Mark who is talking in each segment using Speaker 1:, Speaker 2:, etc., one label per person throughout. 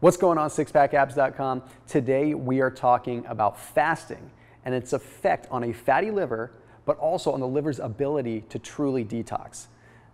Speaker 1: What's going on, sixpackabs.com? Today we are talking about fasting and its effect on a fatty liver, but also on the liver's ability to truly detox.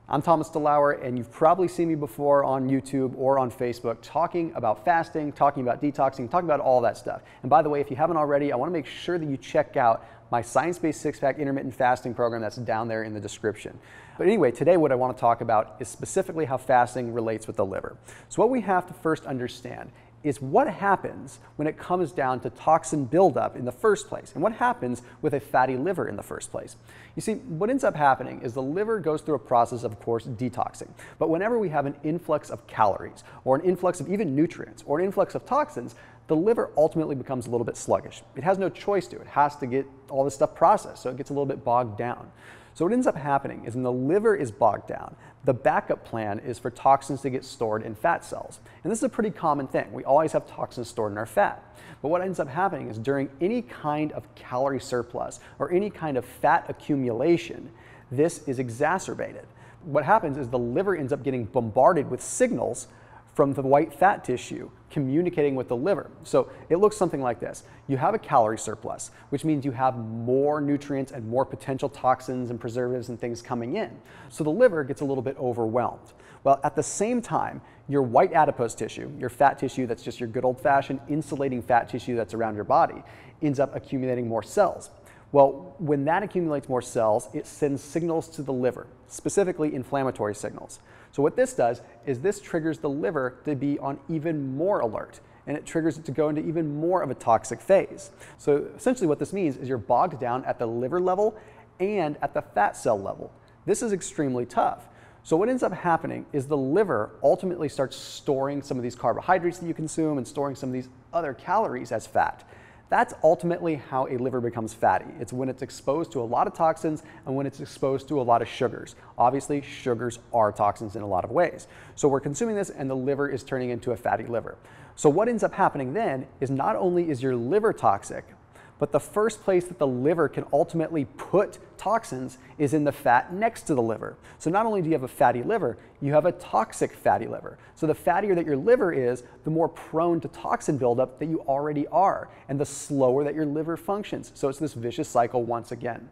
Speaker 1: I'm Thomas DeLauer, and you've probably seen me before on YouTube or on Facebook talking about fasting, talking about detoxing, talking about all that stuff. And by the way, if you haven't already, I want to make sure that you check out my science based six pack intermittent fasting program that's down there in the description. But anyway, today what I want to talk about is specifically how fasting relates with the liver. So, what we have to first understand is what happens when it comes down to toxin buildup in the first place, and what happens with a fatty liver in the first place. You see, what ends up happening is the liver goes through a process of, of course, detoxing. But whenever we have an influx of calories, or an influx of even nutrients, or an influx of toxins, the liver ultimately becomes a little bit sluggish. It has no choice to. It has to get all this stuff processed, so it gets a little bit bogged down. So what ends up happening is when the liver is bogged down, the backup plan is for toxins to get stored in fat cells. And this is a pretty common thing. We always have toxins stored in our fat. But what ends up happening is during any kind of calorie surplus or any kind of fat accumulation, this is exacerbated. What happens is the liver ends up getting bombarded with signals from the white fat tissue communicating with the liver. So it looks something like this. You have a calorie surplus, which means you have more nutrients and more potential toxins and preservatives and things coming in. So the liver gets a little bit overwhelmed. Well, at the same time, your white adipose tissue, your fat tissue that's just your good old fashioned insulating fat tissue that's around your body, ends up accumulating more cells. Well, when that accumulates more cells, it sends signals to the liver, specifically inflammatory signals. So what this does is this triggers the liver to be on even more alert and it triggers it to go into even more of a toxic phase. So essentially what this means is you're bogged down at the liver level and at the fat cell level. This is extremely tough. So what ends up happening is the liver ultimately starts storing some of these carbohydrates that you consume and storing some of these other calories as fat. That's ultimately how a liver becomes fatty. It's when it's exposed to a lot of toxins and when it's exposed to a lot of sugars. Obviously, sugars are toxins in a lot of ways. So we're consuming this and the liver is turning into a fatty liver. So what ends up happening then is not only is your liver toxic, but the first place that the liver can ultimately put toxins is in the fat next to the liver. So not only do you have a fatty liver, you have a toxic fatty liver. So the fattier that your liver is, the more prone to toxin buildup that you already are, and the slower that your liver functions. So it's this vicious cycle once again.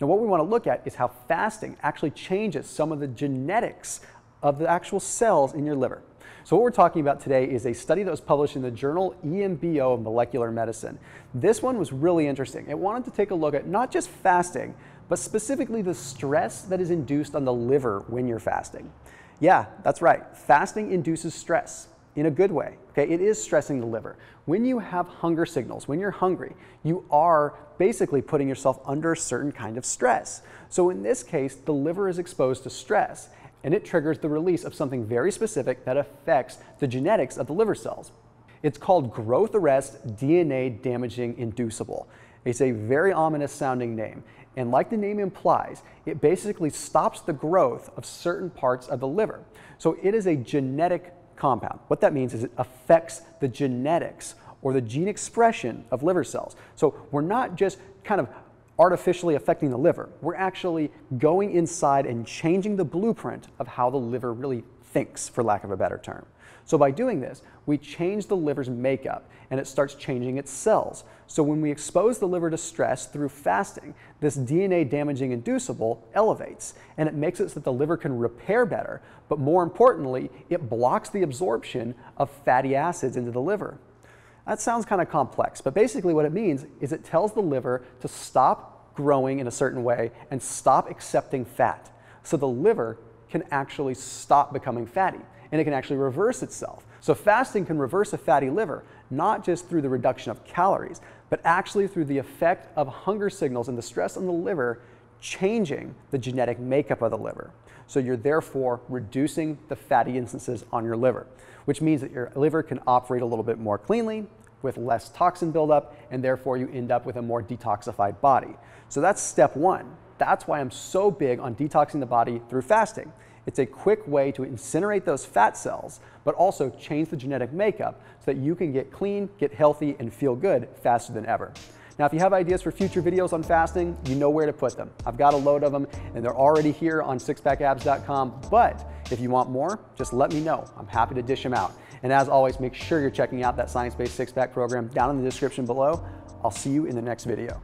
Speaker 1: Now what we want to look at is how fasting actually changes some of the genetics of the actual cells in your liver. So what we're talking about today is a study that was published in the journal EMBO of Molecular Medicine. This one was really interesting. It wanted to take a look at not just fasting, but specifically the stress that is induced on the liver when you're fasting. Yeah, that's right. Fasting induces stress in a good way. Okay, it is stressing the liver. When you have hunger signals, when you're hungry, you are basically putting yourself under a certain kind of stress. So in this case, the liver is exposed to stress and it triggers the release of something very specific that affects the genetics of the liver cells. It's called growth arrest DNA damaging inducible. It's a very ominous sounding name. And like the name implies, it basically stops the growth of certain parts of the liver. So it is a genetic compound. What that means is it affects the genetics or the gene expression of liver cells. So we're not just kind of artificially affecting the liver. We're actually going inside and changing the blueprint of how the liver really thinks, for lack of a better term. So by doing this, we change the liver's makeup and it starts changing its cells. So when we expose the liver to stress through fasting, this DNA damaging inducible elevates and it makes it so that the liver can repair better, but more importantly, it blocks the absorption of fatty acids into the liver. That sounds kind of complex, but basically what it means is it tells the liver to stop growing in a certain way and stop accepting fat. So the liver can actually stop becoming fatty and it can actually reverse itself. So fasting can reverse a fatty liver, not just through the reduction of calories, but actually through the effect of hunger signals and the stress on the liver changing the genetic makeup of the liver. So you're therefore reducing the fatty instances on your liver, which means that your liver can operate a little bit more cleanly with less toxin buildup, and therefore you end up with a more detoxified body. So that's step one. That's why I'm so big on detoxing the body through fasting. It's a quick way to incinerate those fat cells, but also change the genetic makeup so that you can get clean, get healthy, and feel good faster than ever. Now, if you have ideas for future videos on fasting, you know where to put them. I've got a load of them and they're already here on sixpackabs.com. But if you want more, just let me know. I'm happy to dish them out. And as always, make sure you're checking out that science-based six-pack program down in the description below. I'll see you in the next video.